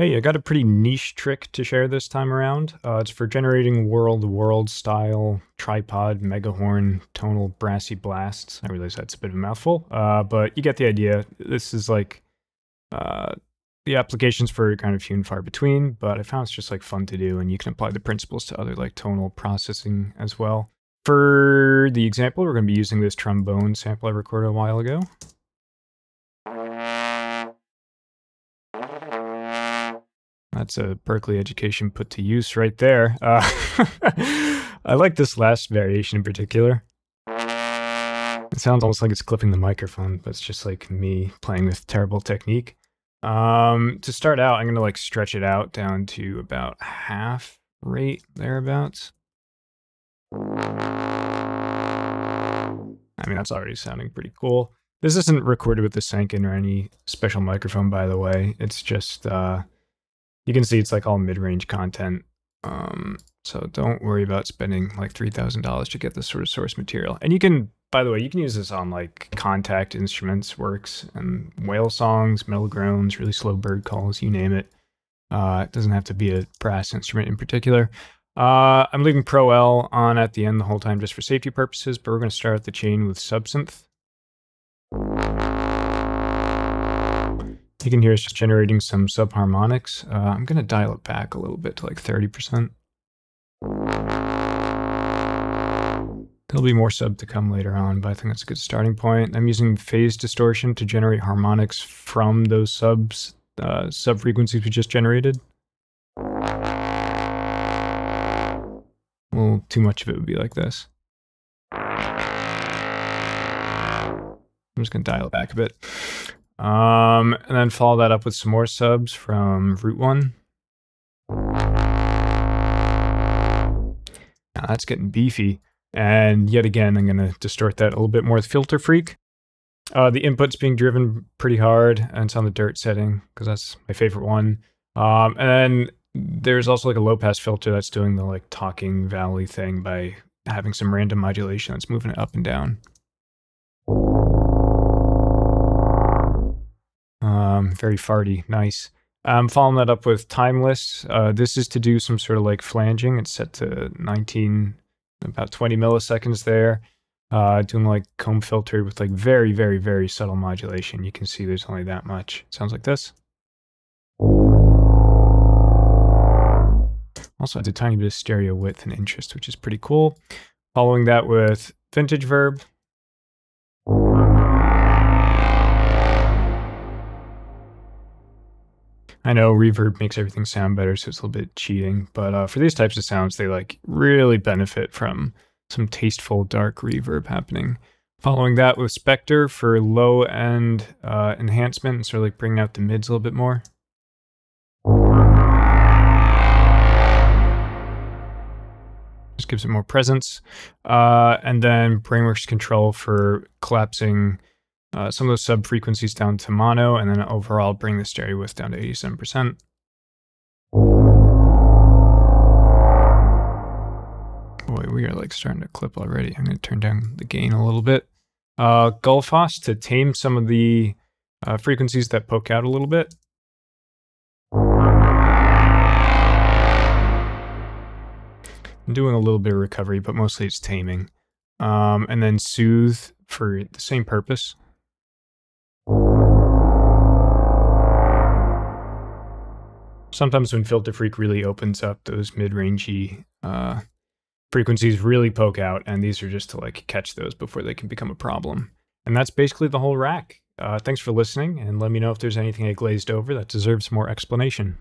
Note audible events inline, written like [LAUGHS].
Hey, I got a pretty niche trick to share this time around. Uh, it's for generating world-to-world style tripod megahorn tonal brassy blasts. I realize that's a bit of a mouthful, uh, but you get the idea. This is like uh, the applications for kind of few and far between, but I found it's just like fun to do, and you can apply the principles to other like tonal processing as well. For the example, we're going to be using this trombone sample I recorded a while ago. That's a Berklee education put to use right there. Uh, [LAUGHS] I like this last variation in particular. It sounds almost like it's clipping the microphone, but it's just like me playing with terrible technique. Um, to start out, I'm going to like stretch it out down to about half rate thereabouts. I mean, that's already sounding pretty cool. This isn't recorded with the Sanken or any special microphone, by the way. It's just, uh, you can see it's like all mid-range content. Um, so don't worry about spending like $3,000 to get this sort of source material. And you can, by the way, you can use this on like contact instruments works and whale songs, metal groans, really slow bird calls, you name it. Uh, it doesn't have to be a brass instrument in particular. Uh, I'm leaving Pro L on at the end the whole time just for safety purposes, but we're going to start the chain with Subsynth. You can hear it's just generating some subharmonics. Uh, I'm going to dial it back a little bit to like 30%. There'll be more sub to come later on, but I think that's a good starting point. I'm using phase distortion to generate harmonics from those subs, uh, sub frequencies we just generated. Well, too much of it would be like this. I'm just going to dial it back a bit. Um, and then follow that up with some more subs from Rootone. Now that's getting beefy. And yet again, I'm going to distort that a little bit more with FilterFreak. Uh, the input's being driven pretty hard, and it's on the dirt setting, because that's my favorite one. Um, and then there's also like a low pass filter that's doing the like talking valley thing by having some random modulation that's moving it up and down. Um, very farty, nice. I'm following that up with Timeless. Uh, this is to do some sort of like flanging. It's set to 19, about 20 milliseconds there. Uh, doing like comb filter with like very, very, very subtle modulation. You can see there's only that much. Sounds like this. Also adds a tiny bit of stereo width and interest, which is pretty cool. Following that with VintageVerb. I know reverb makes everything sound better, so it's a little bit cheating. But uh, for these types of sounds, they like really benefit from some tasteful dark reverb happening. Following that with Spectre for low end uh, enhancement and sort of like bringing out the mids a little bit more. Just gives it more presence. Uh, and then Brainworx Control for collapsing uh, some of those sub frequencies down to mono, and then overall bring the stereo width down to 87%. Boy, we are like starting to clip already. I'm going to turn down the gain a little bit. Uh, Gullfoss to tame some of the uh, frequencies that poke out a little bit. I'm doing a little bit of recovery, but mostly it's taming. Um, and then Soothe for the same purpose. Sometimes when FilterFreak really opens up those mid-rangey uh, frequencies really poke out, and these are just to like catch those before they can become a problem. And that's basically the whole rack. Uh, thanks for listening, and let me know if there's anything I glazed over that deserves more explanation.